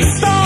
Stop.